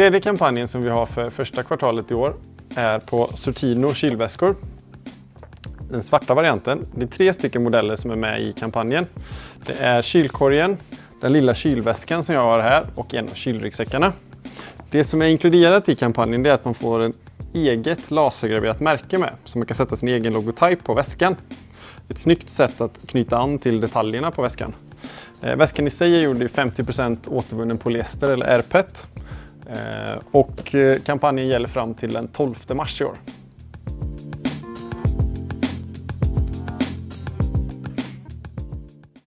Tredje kampanjen som vi har för första kvartalet i år är på Sortino kylväskor. Den svarta varianten. Det är tre stycken modeller som är med i kampanjen. Det är kylkorgen, den lilla kylväskan som jag har här och en av kylryggsäckarna. Det som är inkluderat i kampanjen är att man får ett eget lasergraverat märke med som man kan sätta sin egen logotyp på väskan. Ett snyggt sätt att knyta an till detaljerna på väskan. Eh, väskan i sig är gjord i 50% återvunnen polyester eller RPET. Eh, och eh, kampanjen gäller fram till den 12 mars i år.